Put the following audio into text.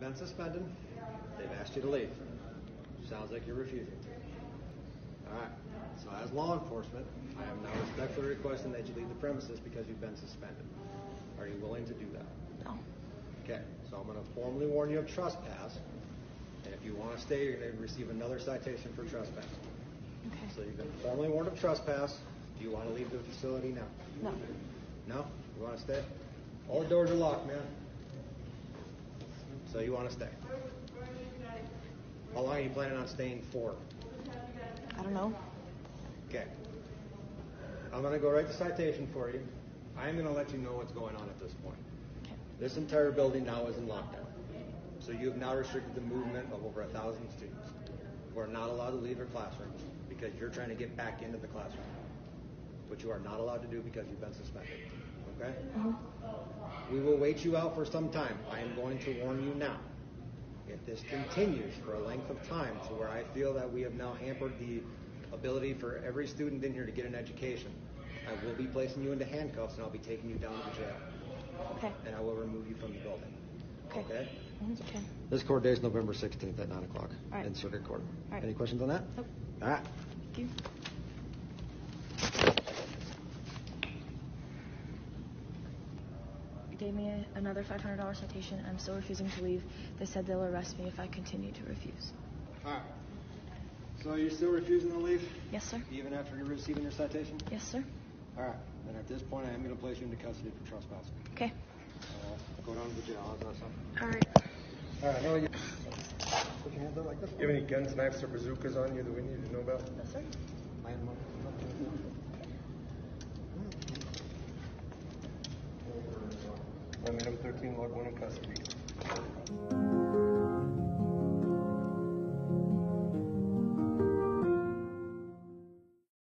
You've been suspended. They've asked you to leave. Sounds like you're refusing. All right. So as law enforcement, I am now respectfully requesting that you leave the premises because you've been suspended. Are you willing to do that? No. Okay. So I'm going to formally warn you of trespass. And if you want to stay, you're going to receive another citation for trespass. Okay. So you've been formally warned of trespass. Do you want to leave the facility now? No. No? You want to stay? All the doors are locked, man. So you want to stay? How long are you planning on staying for? I don't know. Okay. I'm going to go write the citation for you. I'm going to let you know what's going on at this point. Okay. This entire building now is in lockdown. So you have now restricted the movement of over a thousand students who are not allowed to leave their classrooms because you're trying to get back into the classroom, which you are not allowed to do because you've been suspended. Okay? We will wait you out for some time. I am going to warn you now. If this continues for a length of time to where I feel that we have now hampered the ability for every student in here to get an education, I will be placing you into handcuffs and I'll be taking you down to the jail. Okay. And I will remove you from the building. Okay. Okay? Okay. This court date is November 16th at 9 o'clock All right. in Circuit Court. All right. Any questions on that? Nope. All right. Thank you. Gave me a, another $500 citation. I'm still refusing to leave. They said they'll arrest me if I continue to refuse. All right. So you're still refusing to leave, Yes, sir. even after you're receiving your citation? Yes, sir. All right. Then at this point, I am going to place you into custody for trespassing. Okay. Uh, go down to the jail. How's that sound? All right. All right. Now you put your hands up like this. You have any guns, knives, or bazookas on you that we need to know about? No, sir. Land Madam 13 Ward, one in class